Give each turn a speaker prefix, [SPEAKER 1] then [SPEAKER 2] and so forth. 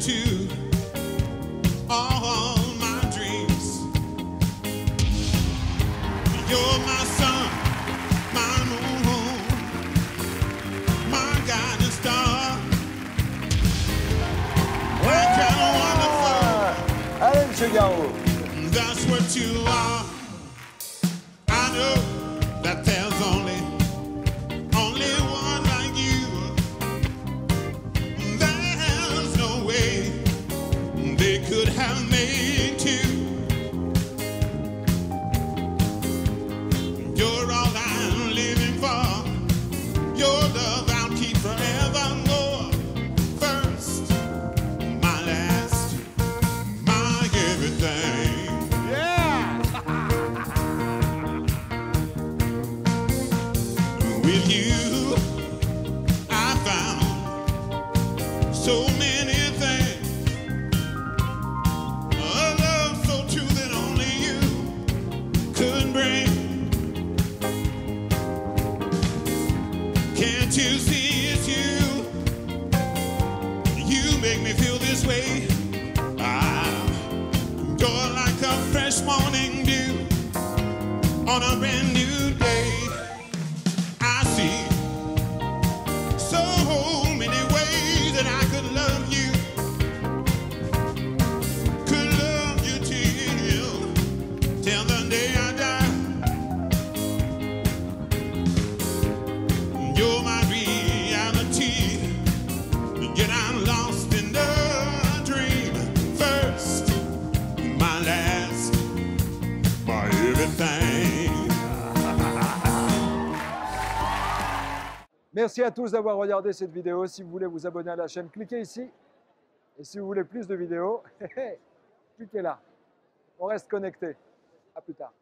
[SPEAKER 1] to all my dreams. You're my sun, my moon, my guiding star. That's what you are. I
[SPEAKER 2] know.
[SPEAKER 1] With you, I found so many Can't you see it's you? You make me feel this way. Ah, you're like a fresh morning dew on a brand new
[SPEAKER 2] Merci à tous d'avoir regardé cette vidéo. Si vous voulez vous abonner à la chaîne, cliquez ici. Et si vous voulez plus de vidéos, cliquez là. On reste connecté. À plus tard.